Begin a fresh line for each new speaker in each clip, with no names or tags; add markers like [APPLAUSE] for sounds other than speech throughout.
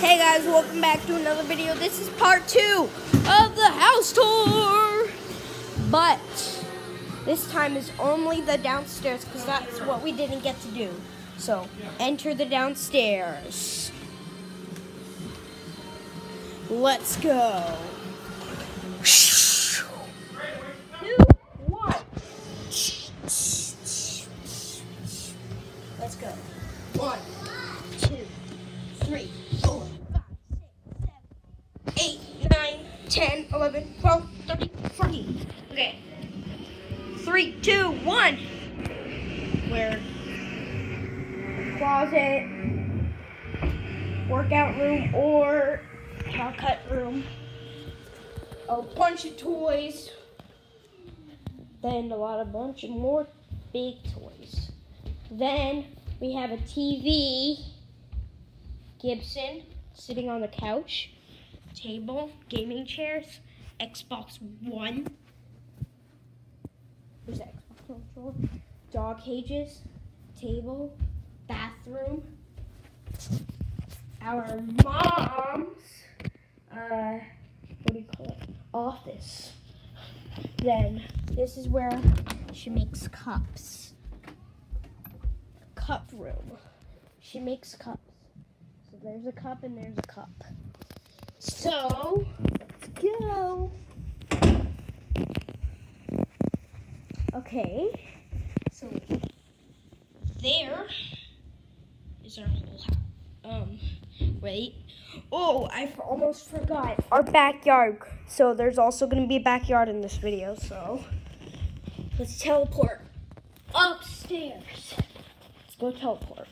Hey guys, welcome back to another video. This is part two of the house tour. But this time is only the downstairs because that's what we didn't get to do. So enter the downstairs. Let's go. Four, five, six, seven, eight, nine, ten, eleven, twelve, thirteen, fourteen. Okay. Three, two, one. Where? Closet, workout room, or haircut room. A bunch of toys. Then a lot of bunch of more big toys. Then we have a TV, Gibson sitting on the couch, table, gaming chairs, Xbox One. There's the Xbox controller, dog cages, table, bathroom. Our mom's, uh, what do you call it? Office. Then this is where she makes cups cup room. She makes cups. There's a cup and there's a cup. So let's go. Okay. So there is our whole house. Um, wait. Oh, I almost forgot our backyard. So there's also going to be a backyard in this video. So let's teleport upstairs. Let's go teleport.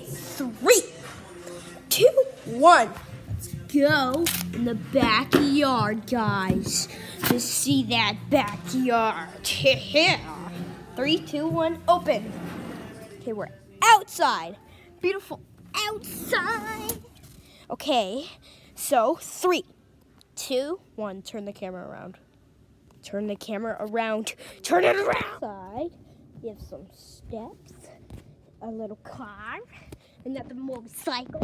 Three, two, one. Let's go in the backyard, guys. To see that backyard. [LAUGHS] three, two, one, open. Okay, we're outside. Beautiful outside. Okay, so three, two, one. Turn the camera around. Turn the camera around. Turn it around. Side. You have some steps, a little car, another motorcycle.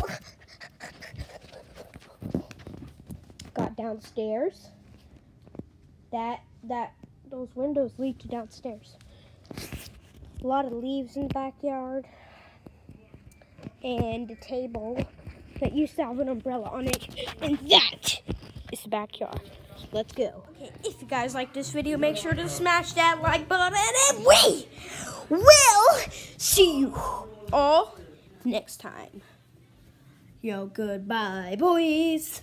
Got downstairs. That that those windows lead to downstairs. A lot of leaves in the backyard. And a table that used to have an umbrella on it. And that is the backyard. Let's go. Okay, if you guys like this video, make sure to smash that like button and we will see you all next time. Yo, goodbye, boys.